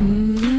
Mm.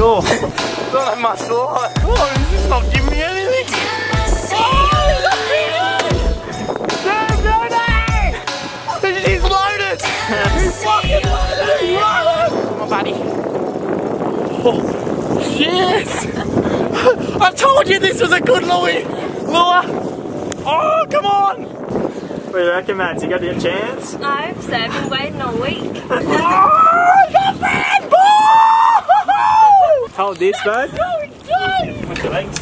sure. Don't have much light. Oh, is this not giving me anything? Oh, he's a Damn, Tony! He's loaded! He's fucking loaded! He's loaded! My buddy. Oh, yes! I told you this was a good Louis! Lua. Oh, come on! What do you reckon, Matt? You got your chance? No, so I've been waiting all week. oh, Hold this, bud. No, we're done. With your legs.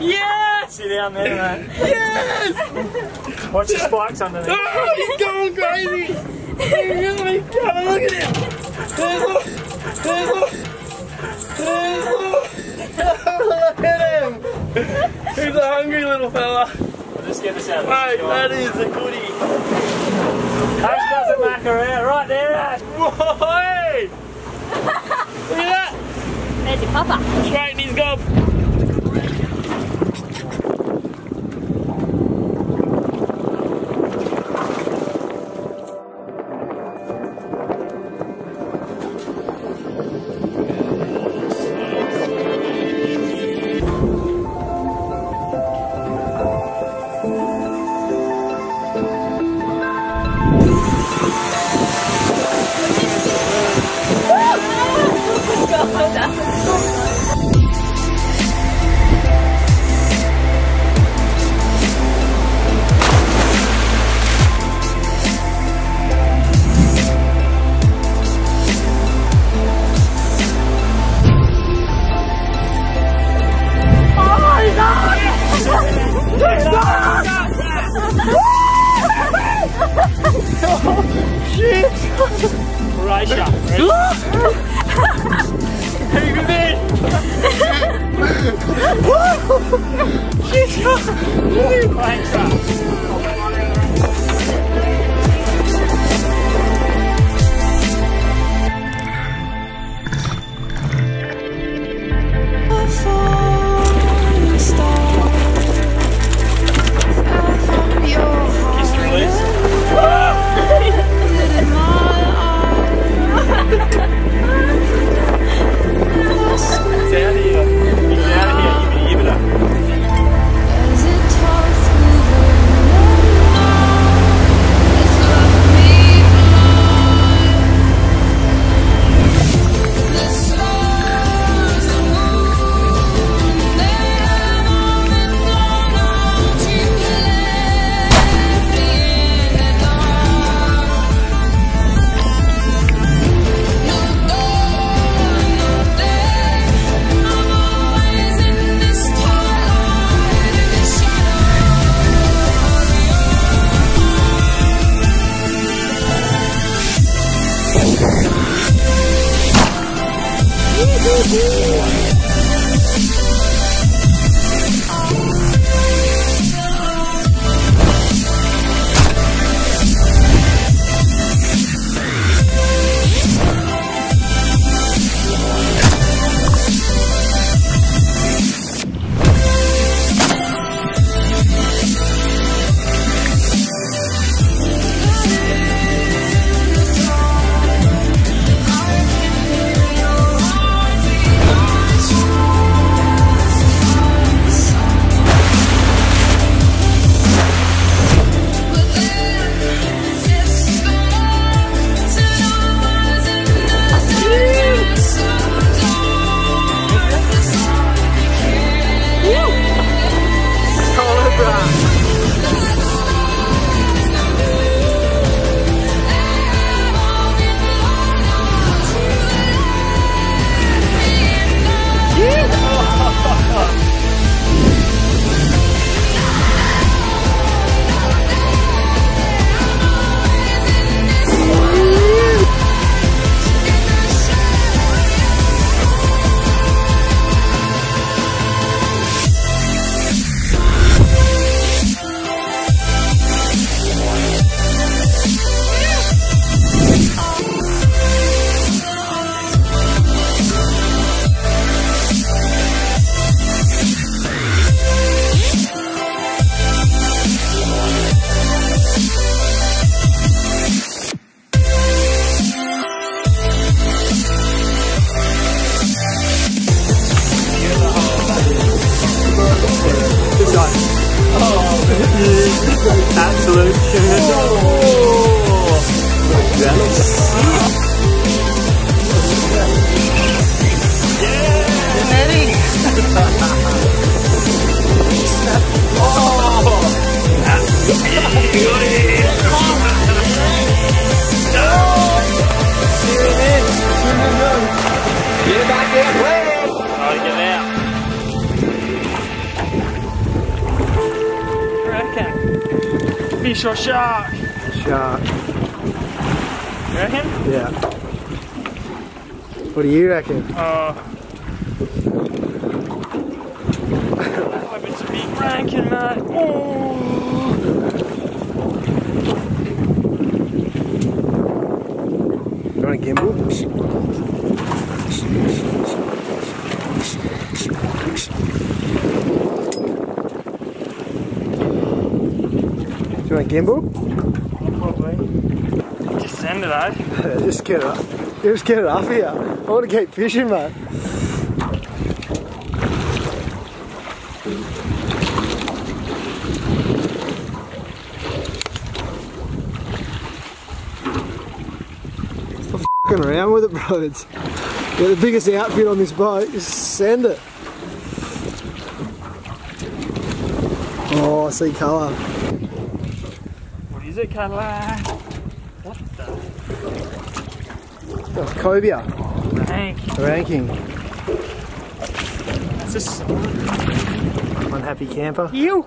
yes! See down there, mate. Yes! Watch the spikes underneath. Oh, he's going crazy! He's really going, look at him! There's look! There's look! There's look! look at him! He's a hungry little fella. We'll just get this out. Mate, that is a goodie. Ash doesn't mack around. Right there, Ash. Whoa, hey! Look at that! There's your papa. Straight in his gob. Uhul. Reckon? Oh. hope it's a big ranking, mate. Oh. You want a gimbal? Do you want a gimbal? Probably. Just send it, eh? just get it. Just get it off here. I want to keep fishing, man. Stop f***ing around with it, bro. It's you're the biggest outfit on this boat. Just send it. Oh, I see colour. What is it, Cadillac? What the Oh, cobia. Rank? Ranking. That's just Unhappy camper. you.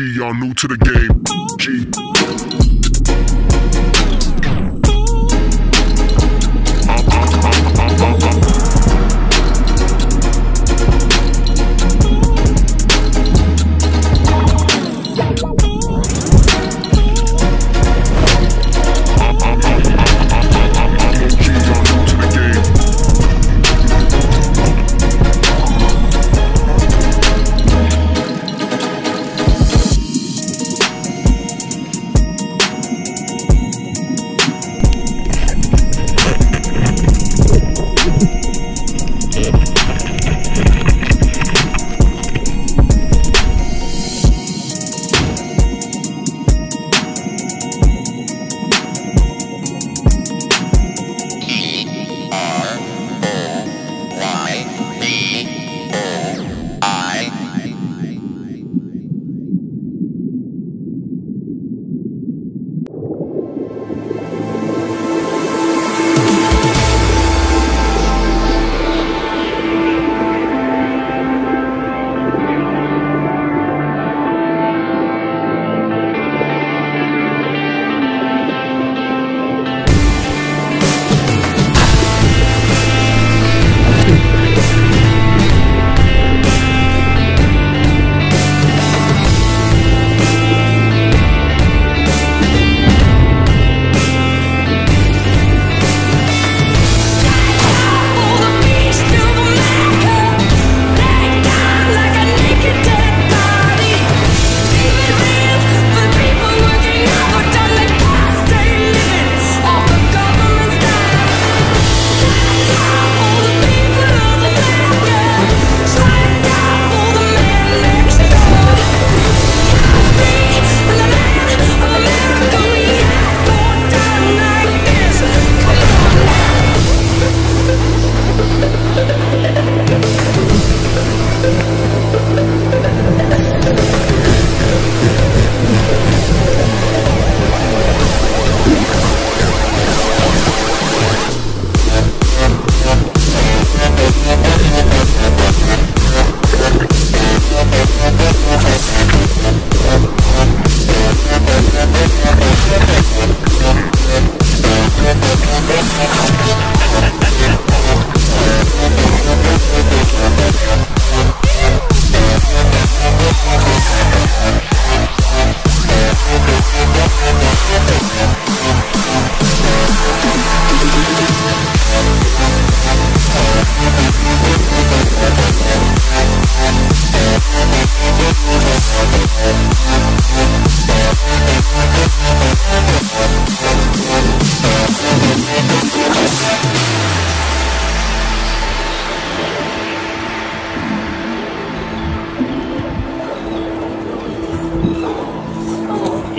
Y'all new to the game. G.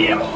Yeah.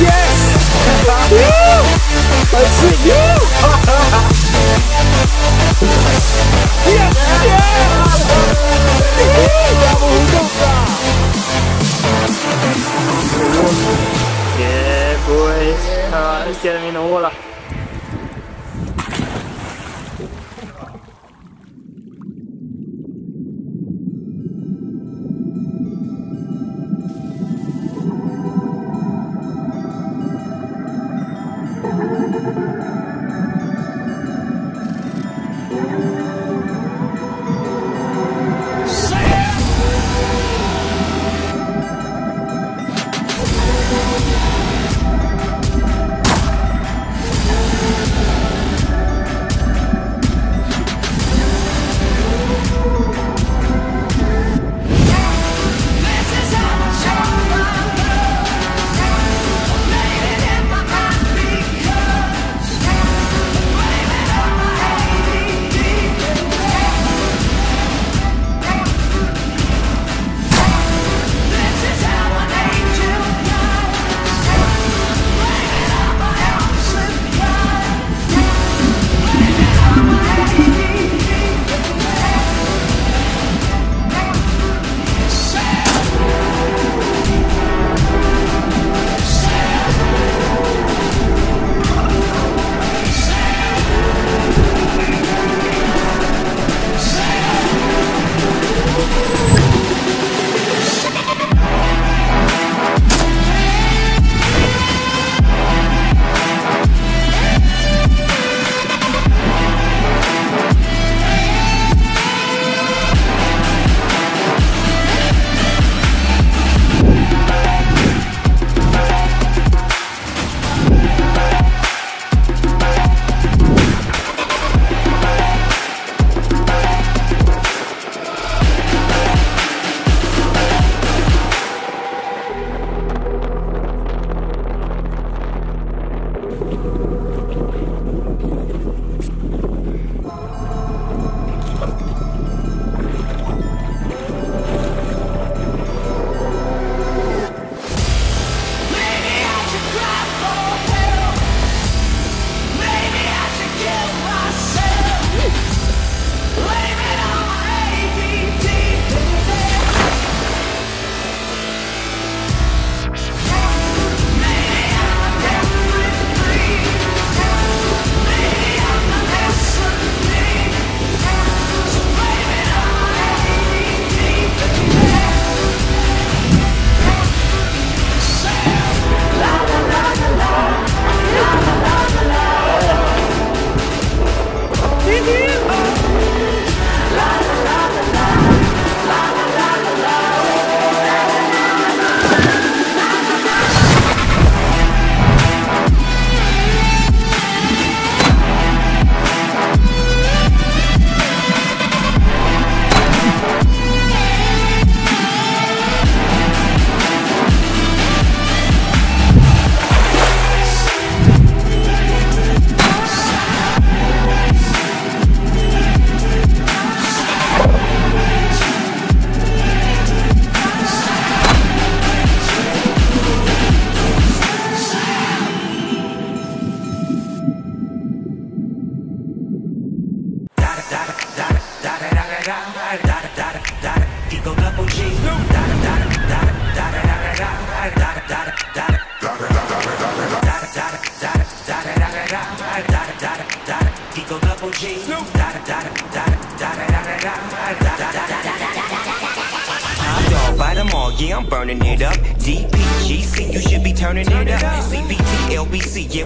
Yes! Woo! That's it, you! yes! Yes! Yeah, boys. Let's get them in the water.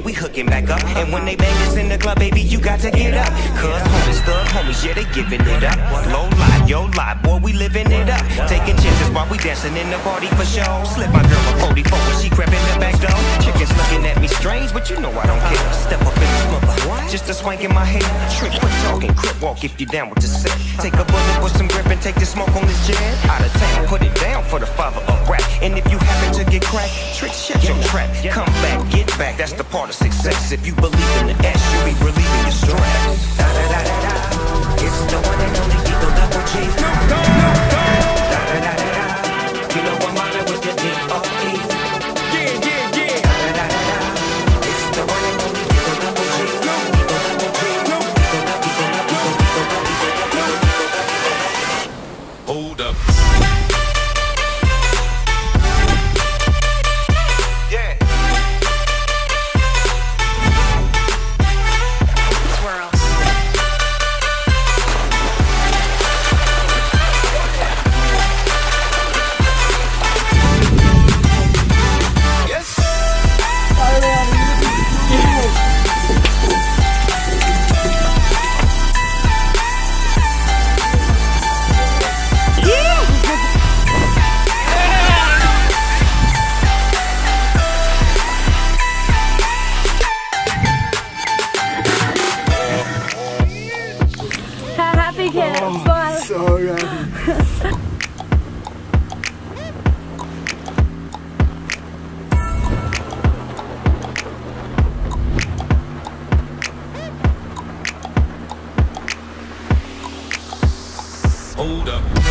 We hooking back up. And when they bang us in the club, baby, you got to get up. Cause homies, thug homies, yeah, they giving it up. Low life, yo life, boy, we living it up. Taking chances while we dancing in the party for show. Slip my girl a 44 when she crept in the back door. Chickens looking at me strange, but you know I don't care. Step up in the smother, just a swank in my hair. Trick, quit talking, crip walk if you down with the set. Take a bullet with some grip and take the smoke on this jet. Out of town, put it down for the father of rap. And if you happen to get cracked, trick, shut your trap. Come back, get back, that's the part of success. If you believe in the S, you'll be relieving your stress. Da da da da da. It's the one and only Eagle Double G. You know I'm with the D.O.E. Yeah, Hold up. Up.